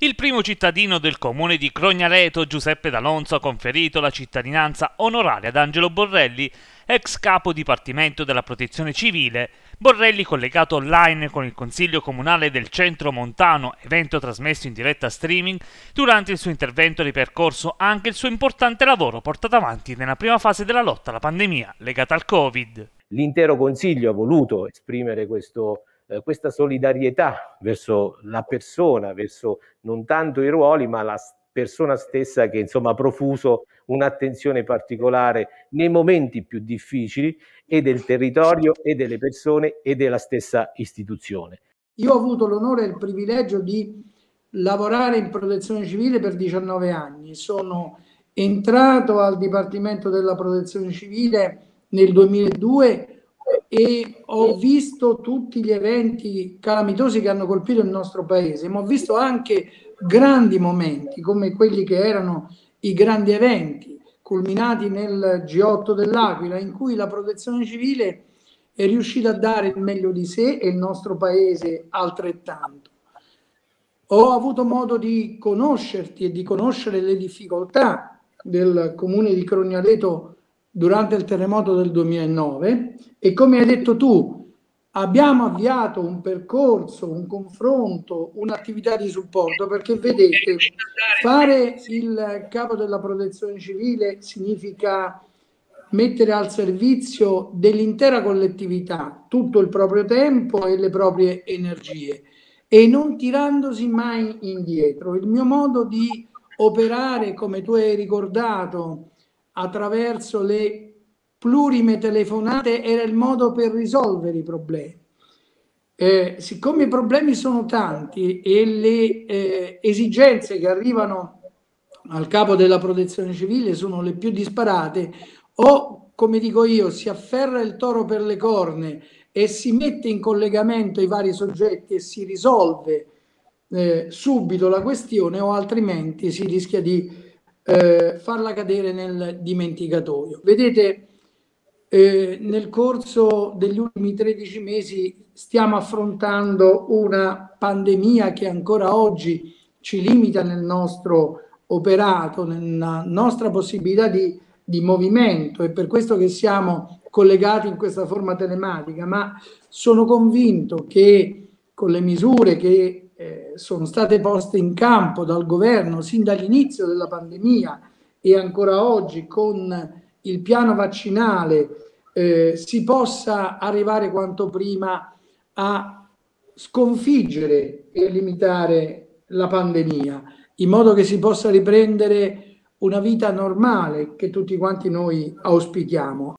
Il primo cittadino del comune di Crognaleto, Giuseppe D'Alonso, ha conferito la cittadinanza onoraria ad Angelo Borrelli, ex capo dipartimento della protezione civile. Borrelli, collegato online con il Consiglio Comunale del Centro Montano, evento trasmesso in diretta streaming, durante il suo intervento ha ripercorso anche il suo importante lavoro portato avanti nella prima fase della lotta alla pandemia legata al Covid. L'intero Consiglio ha voluto esprimere questo eh, questa solidarietà verso la persona, verso non tanto i ruoli, ma la persona stessa che insomma ha profuso un'attenzione particolare nei momenti più difficili e del territorio e delle persone e della stessa istituzione. Io ho avuto l'onore e il privilegio di lavorare in protezione civile per 19 anni. Sono entrato al Dipartimento della Protezione Civile nel 2002 e ho visto tutti gli eventi calamitosi che hanno colpito il nostro paese, ma ho visto anche grandi momenti come quelli che erano i grandi eventi culminati nel G8 dell'Aquila in cui la protezione civile è riuscita a dare il meglio di sé e il nostro paese altrettanto. Ho avuto modo di conoscerti e di conoscere le difficoltà del comune di Crognaleto durante il terremoto del 2009 e come hai detto tu abbiamo avviato un percorso, un confronto, un'attività di supporto perché vedete fare il capo della protezione civile significa mettere al servizio dell'intera collettività tutto il proprio tempo e le proprie energie e non tirandosi mai indietro. Il mio modo di operare, come tu hai ricordato, attraverso le plurime telefonate era il modo per risolvere i problemi. Eh, siccome i problemi sono tanti e le eh, esigenze che arrivano al capo della protezione civile sono le più disparate, o come dico io, si afferra il toro per le corne e si mette in collegamento i vari soggetti e si risolve eh, subito la questione o altrimenti si rischia di eh, farla cadere nel dimenticatoio. Vedete, eh, nel corso degli ultimi 13 mesi stiamo affrontando una pandemia che ancora oggi ci limita nel nostro operato, nella nostra possibilità di, di movimento e per questo che siamo collegati in questa forma telematica, ma sono convinto che con le misure che eh, sono state poste in campo dal governo sin dall'inizio della pandemia e ancora oggi con il piano vaccinale eh, si possa arrivare quanto prima a sconfiggere e limitare la pandemia in modo che si possa riprendere una vita normale che tutti quanti noi auspichiamo.